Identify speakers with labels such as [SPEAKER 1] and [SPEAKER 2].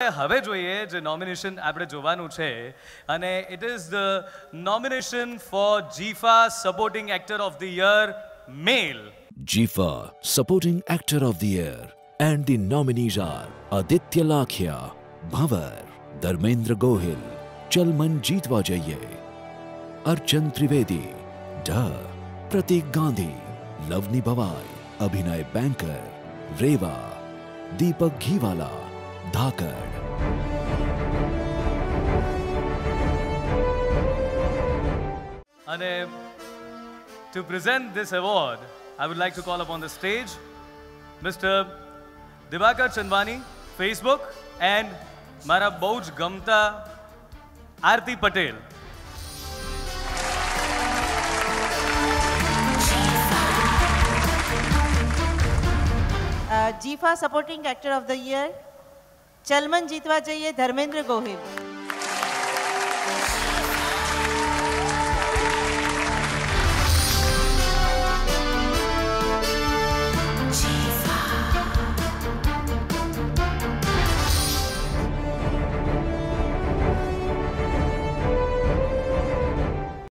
[SPEAKER 1] હવે જોઈએ જે નોમિનેશન આપણે જોવાનું છે અને it is the nomination for Jifa supporting actor of the year male
[SPEAKER 2] Jifa Supporting Actor of the Year and the nominees are Aditya Lakhia, Bhavar, Dharmendra Gohil, Chalman Jeetwa Jaiye, Archan Trivedi, Duh, Pratik Gandhi, Lavni Bawai, Abhinay Banker, Reva, Deepak Ghiwala, Dhakar.
[SPEAKER 1] અને to present this award, I would like to call upon the stage Mr. Divakar Chandwani, Facebook, and મારા બહુ જ ગમતા Aarti Patel
[SPEAKER 3] Jifa supporting actor of the year चलमन जीतवा चाहिए धर्मेंद्र गोहिल।